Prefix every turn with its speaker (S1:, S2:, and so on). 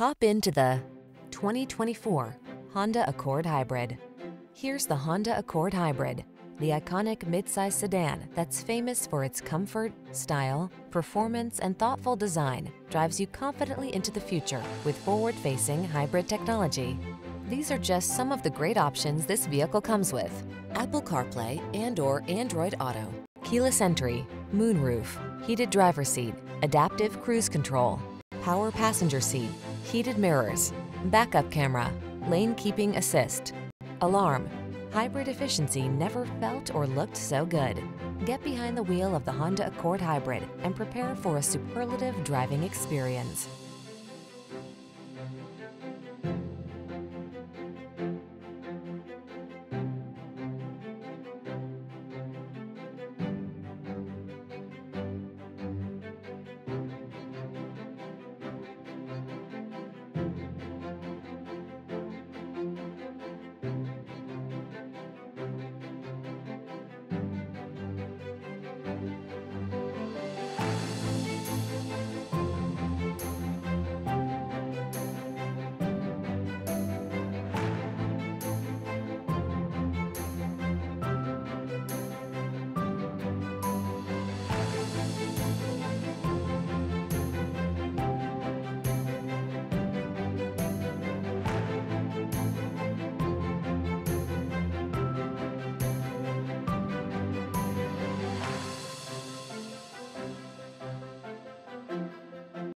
S1: Hop into the 2024 Honda Accord Hybrid. Here's the Honda Accord Hybrid, the iconic midsize sedan that's famous for its comfort, style, performance, and thoughtful design drives you confidently into the future with forward-facing hybrid technology. These are just some of the great options this vehicle comes with. Apple CarPlay and or Android Auto, keyless entry, moonroof, heated driver seat, adaptive cruise control, power passenger seat, heated mirrors, backup camera, lane keeping assist, alarm. Hybrid efficiency never felt or looked so good. Get behind the wheel of the Honda Accord Hybrid and prepare for a superlative driving experience.